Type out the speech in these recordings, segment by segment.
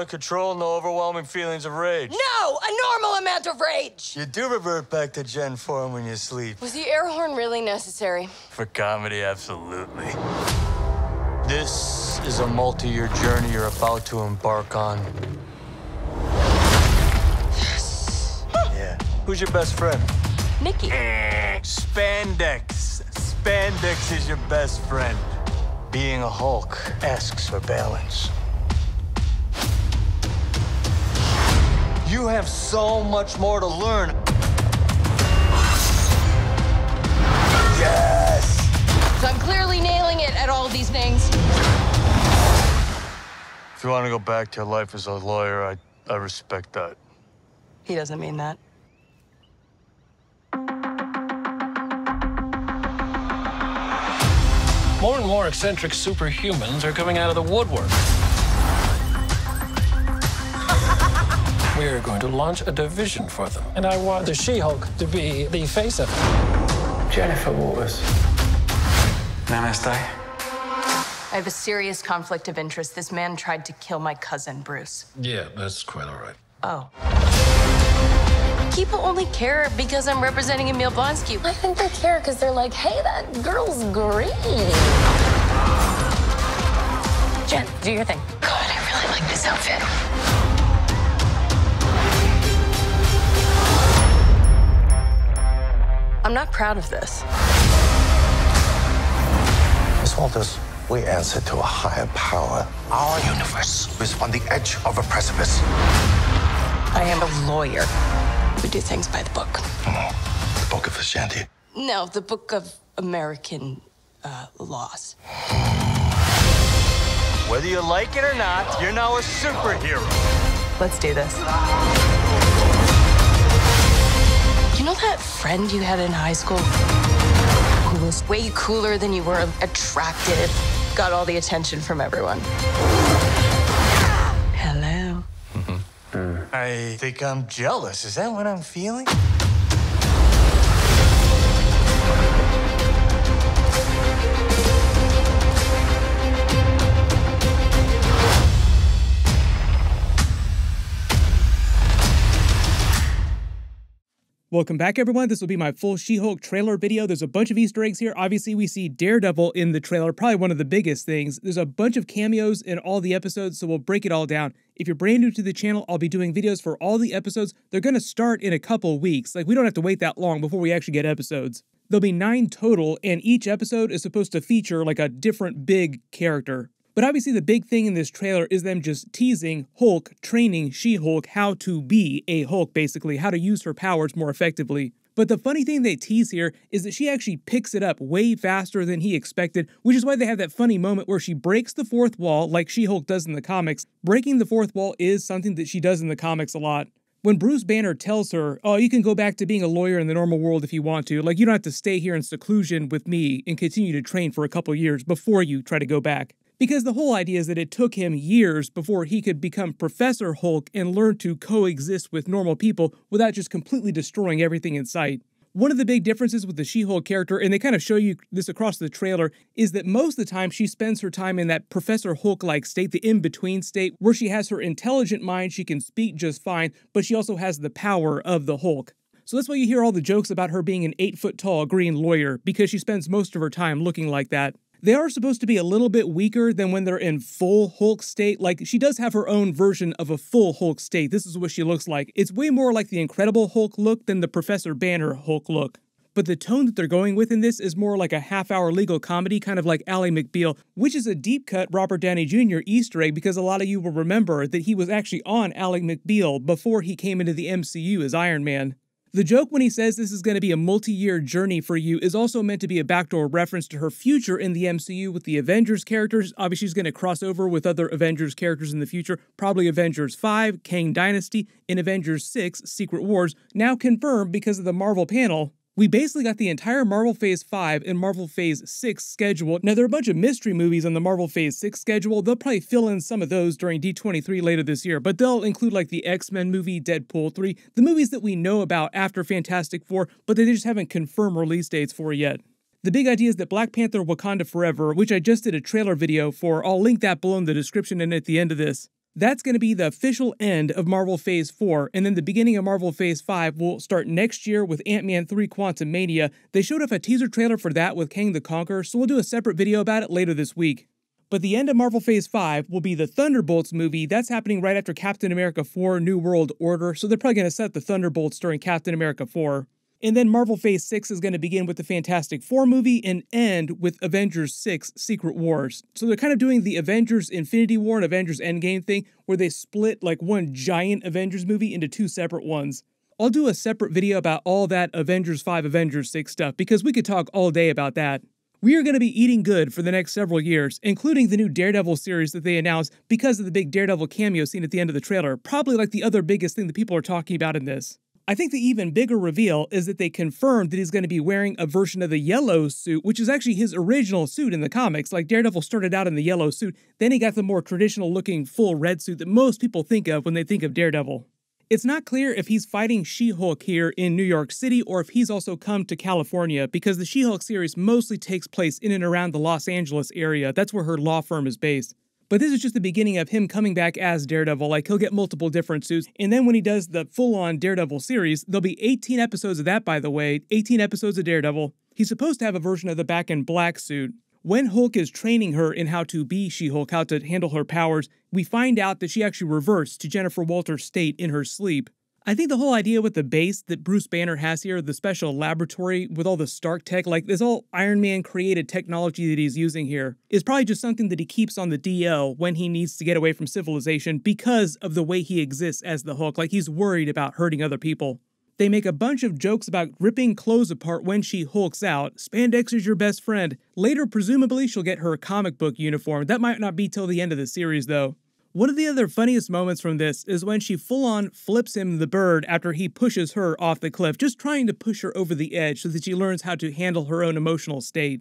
of control, no overwhelming feelings of rage. No! A normal amount of rage! You do revert back to Jen form when you sleep. Was the air horn really necessary? For comedy, absolutely. This is a multi-year journey you're about to embark on. Yes. Yeah. Who's your best friend? Nikki. Eh, spandex. Spandex is your best friend. Being a Hulk asks for balance. You have so much more to learn. Yes! So I'm clearly nailing it at all these things. If you want to go back to your life as a lawyer, I, I respect that. He doesn't mean that. More and more eccentric superhumans are coming out of the woodwork. We're going to launch a division for them. And I want the She-Hulk to be the face of it. Jennifer Walters. Namaste. I have a serious conflict of interest. This man tried to kill my cousin, Bruce. Yeah, that's quite all right. Oh. People only care because I'm representing Emil Blonsky. I think they care because they're like, hey, that girl's green. Jen, do your thing. God, I really like this outfit. I'm not proud of this. Miss Walters, we answer to a higher power. Our universe is on the edge of a precipice. I am a lawyer. We do things by the book. The Book of Vishanti. No, the book of American uh, laws. Whether you like it or not, you're now a superhero. Let's do this. You know that friend you had in high school who was way cooler than you were attractive, got all the attention from everyone? Hello. Mm-hmm. I think I'm jealous. Is that what I'm feeling? Welcome back, everyone. This will be my full She Hulk trailer video. There's a bunch of Easter eggs here. Obviously, we see Daredevil in the trailer, probably one of the biggest things. There's a bunch of cameos in all the episodes, so we'll break it all down. If you're brand new to the channel, I'll be doing videos for all the episodes. They're going to start in a couple weeks. Like, we don't have to wait that long before we actually get episodes. There'll be nine total, and each episode is supposed to feature like a different big character. But obviously, the big thing in this trailer is them just teasing Hulk training She Hulk how to be a Hulk, basically, how to use her powers more effectively. But the funny thing they tease here is that she actually picks it up way faster than he expected, which is why they have that funny moment where she breaks the fourth wall like She Hulk does in the comics. Breaking the fourth wall is something that she does in the comics a lot. When Bruce Banner tells her, Oh, you can go back to being a lawyer in the normal world if you want to, like you don't have to stay here in seclusion with me and continue to train for a couple years before you try to go back. Because the whole idea is that it took him years before he could become Professor Hulk and learn to coexist with normal people without just completely destroying everything in sight. One of the big differences with the She Hulk character, and they kind of show you this across the trailer, is that most of the time she spends her time in that Professor Hulk like state, the in between state, where she has her intelligent mind, she can speak just fine, but she also has the power of the Hulk. So that's why you hear all the jokes about her being an 8 foot tall green lawyer, because she spends most of her time looking like that. They are supposed to be a little bit weaker than when they're in full Hulk state. Like, she does have her own version of a full Hulk state. This is what she looks like. It's way more like the Incredible Hulk look than the Professor Banner Hulk look. But the tone that they're going with in this is more like a half hour legal comedy, kind of like Ally McBeal, which is a deep cut Robert Downey Jr. Easter egg because a lot of you will remember that he was actually on Ally McBeal before he came into the MCU as Iron Man. The joke when he says this is going to be a multi year journey for you is also meant to be a backdoor reference to her future in the MCU with the Avengers characters. Obviously, she's going to cross over with other Avengers characters in the future, probably Avengers 5, Kang Dynasty, and Avengers 6, Secret Wars, now confirmed because of the Marvel panel. We basically got the entire Marvel Phase 5 and Marvel Phase 6 schedule. Now, there are a bunch of mystery movies on the Marvel Phase 6 schedule. They'll probably fill in some of those during D23 later this year, but they'll include like the X Men movie, Deadpool 3, the movies that we know about after Fantastic Four, but they just haven't confirmed release dates for yet. The big idea is that Black Panther Wakanda Forever, which I just did a trailer video for, I'll link that below in the description and at the end of this. That's going to be the official end of Marvel Phase 4, and then the beginning of Marvel Phase 5 will start next year with Ant Man 3 Quantumania. They showed off a teaser trailer for that with Kang the Conqueror, so we'll do a separate video about it later this week. But the end of Marvel Phase 5 will be the Thunderbolts movie. That's happening right after Captain America 4 New World Order, so they're probably going to set the Thunderbolts during Captain America 4. And then Marvel Phase 6 is going to begin with the Fantastic Four movie and end with Avengers 6 Secret Wars. So they're kind of doing the Avengers Infinity War and Avengers Endgame thing where they split like one giant Avengers movie into two separate ones. I'll do a separate video about all that Avengers 5, Avengers 6 stuff because we could talk all day about that. We are going to be eating good for the next several years, including the new Daredevil series that they announced because of the big Daredevil cameo scene at the end of the trailer, probably like the other biggest thing that people are talking about in this. I think the even bigger reveal is that they confirmed that he's going to be wearing a version of the yellow suit, which is actually his original suit in the comics. Like Daredevil started out in the yellow suit, then he got the more traditional looking full red suit that most people think of when they think of Daredevil. It's not clear if he's fighting She Hulk here in New York City or if he's also come to California because the She Hulk series mostly takes place in and around the Los Angeles area. That's where her law firm is based. But this is just the beginning of him coming back as Daredevil. Like, he'll get multiple different suits. And then when he does the full on Daredevil series, there'll be 18 episodes of that, by the way 18 episodes of Daredevil. He's supposed to have a version of the back in black suit. When Hulk is training her in how to be She Hulk, how to handle her powers, we find out that she actually reverts to Jennifer Walters' state in her sleep. I think the whole idea with the base that Bruce Banner has here, the special laboratory with all the Stark tech, like this all Iron Man created technology that he's using here, is probably just something that he keeps on the DL when he needs to get away from civilization because of the way he exists as the Hulk. Like he's worried about hurting other people. They make a bunch of jokes about ripping clothes apart when she hulks out. Spandex is your best friend. Later, presumably, she'll get her comic book uniform. That might not be till the end of the series, though. One of the other funniest moments from this is when she full on flips him the bird after he pushes her off the cliff, just trying to push her over the edge so that she learns how to handle her own emotional state.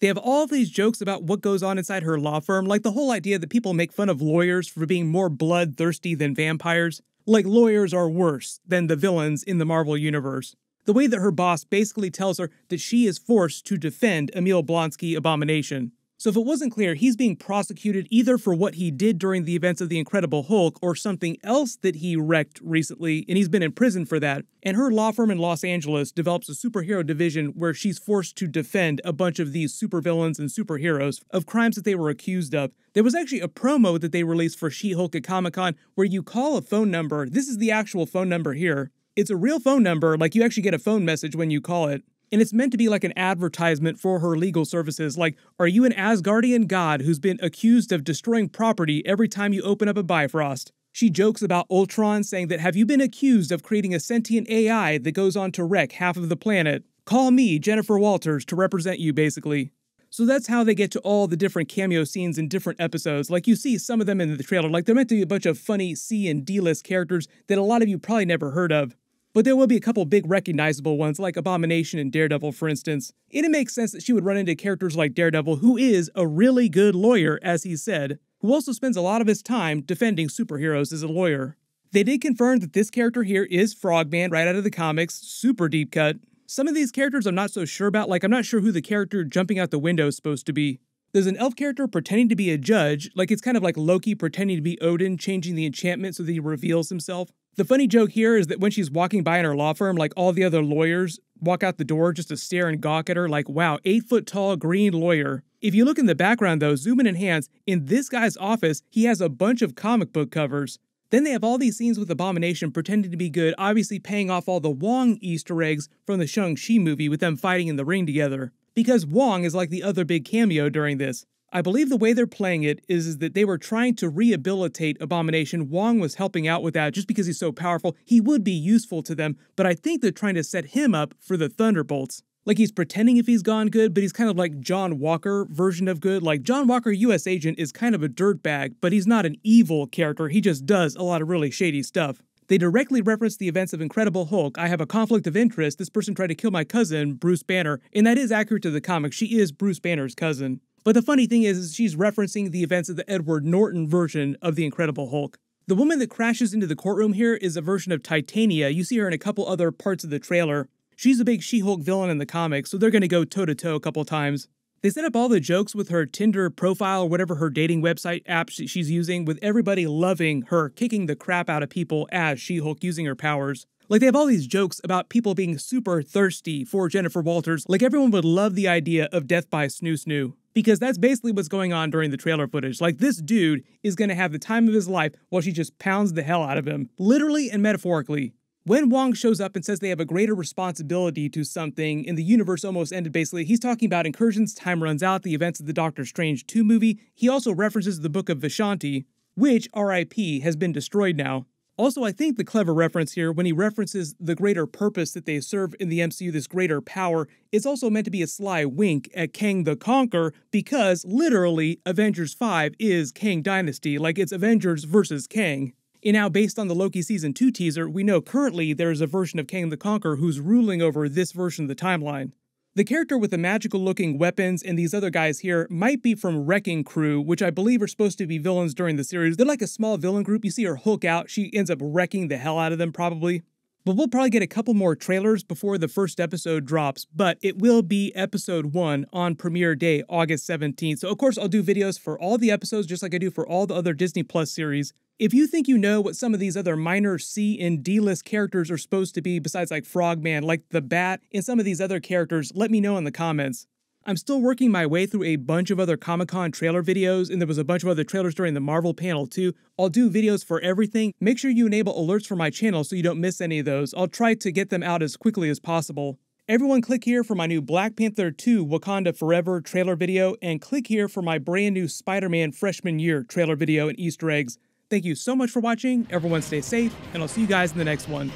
They have all these jokes about what goes on inside her law firm, like the whole idea that people make fun of lawyers for being more bloodthirsty than vampires. Like lawyers are worse than the villains in the Marvel Universe. The way that her boss basically tells her that she is forced to defend Emil Blonsky Abomination. So if it wasn't clear, he's being prosecuted either for what he did during the events of the Incredible Hulk or something else that he wrecked recently, and he's been in prison for that. And her law firm in Los Angeles develops a superhero division where she's forced to defend a bunch of these supervillains and superheroes of crimes that they were accused of. There was actually a promo that they released for She-Hulk at Comic-Con where you call a phone number. This is the actual phone number here. It's a real phone number, like you actually get a phone message when you call it and it's meant to be like an advertisement for her legal services. Like, are you an Asgardian god who's been accused of destroying property every time you open up a Bifrost? She jokes about Ultron, saying that have you been accused of creating a sentient AI that goes on to wreck half of the planet? Call me, Jennifer Walters, to represent you, basically. So that's how they get to all the different cameo scenes in different episodes. Like you see some of them in the trailer. Like they're meant to be a bunch of funny C and D list characters that a lot of you probably never heard of. But there will be a couple big recognizable ones, like Abomination and Daredevil, for instance. And it makes sense that she would run into characters like Daredevil, who is a really good lawyer, as he said, who also spends a lot of his time defending superheroes as a lawyer. They did confirm that this character here is Frogman right out of the comics, super deep cut. Some of these characters I'm not so sure about, like I'm not sure who the character jumping out the window is supposed to be. There's an elf character pretending to be a judge, like it's kind of like Loki pretending to be Odin, changing the enchantment so that he reveals himself. The funny joke here is that when she's walking by in her law firm, like all the other lawyers walk out the door just to stare and gawk at her, like, wow, eight foot tall green lawyer. If you look in the background though, zoom in and hands, in this guy's office, he has a bunch of comic book covers. Then they have all these scenes with Abomination pretending to be good, obviously paying off all the Wong Easter eggs from the Shang-Chi movie with them fighting in the ring together. Because Wong is like the other big cameo during this. I believe the way they're playing it is, is that they were trying to rehabilitate Abomination. Wong was helping out with that just because he's so powerful. He would be useful to them, but I think they're trying to set him up for the Thunderbolts. Like he's pretending if he's gone good, but he's kind of like John Walker version of good. Like John Walker, US agent, is kind of a dirtbag, but he's not an evil character. He just does a lot of really shady stuff. They directly reference the events of Incredible Hulk. I have a conflict of interest. This person tried to kill my cousin, Bruce Banner, and that is accurate to the comic. She is Bruce Banner's cousin. But the funny thing is, is she's referencing the events of the Edward Norton version of The Incredible Hulk. The woman that crashes into the courtroom here is a version of Titania. You see her in a couple other parts of the trailer. She's a big She Hulk villain in the comics, so they're going to go toe to toe a couple times. They set up all the jokes with her Tinder profile or whatever her dating website app she's using, with everybody loving her kicking the crap out of people as She Hulk using her powers. Like they have all these jokes about people being super thirsty for Jennifer Walters, like everyone would love the idea of death by snoo snoo. Because that's basically what's going on during the trailer footage. Like this dude is gonna have the time of his life while she just pounds the hell out of him, literally and metaphorically. When Wong shows up and says they have a greater responsibility to something, and the universe almost ended basically, he's talking about incursions, time runs out, the events of the Doctor Strange 2 movie. He also references the Book of Vishanti, which, RIP, has been destroyed now. Also, I think the clever reference here, when he references the greater purpose that they serve in the MCU, this greater power, is also meant to be a sly wink at Kang the Conqueror, because literally, Avengers 5 is Kang Dynasty, like it's Avengers versus Kang. And now, based on the Loki Season 2 teaser, we know currently there is a version of Kang the Conqueror who's ruling over this version of the timeline. The character with the magical looking weapons and these other guys here might be from Wrecking Crew, which I believe are supposed to be villains during the series. They're like a small villain group. You see her hook out, she ends up wrecking the hell out of them, probably. But we'll probably get a couple more trailers before the first episode drops, but it will be episode one on premiere day, August 17th. So, of course, I'll do videos for all the episodes just like I do for all the other Disney Plus series. If you think you know what some of these other minor C and D list characters are supposed to be, besides like Frogman, like the Bat, and some of these other characters, let me know in the comments. I'm still working my way through a bunch of other Comic Con trailer videos, and there was a bunch of other trailers during the Marvel panel too. I'll do videos for everything. Make sure you enable alerts for my channel so you don't miss any of those. I'll try to get them out as quickly as possible. Everyone click here for my new Black Panther 2 Wakanda Forever trailer video, and click here for my brand new Spider-Man Freshman Year trailer video and Easter eggs. Thank you so much for watching, everyone stay safe, and I'll see you guys in the next one.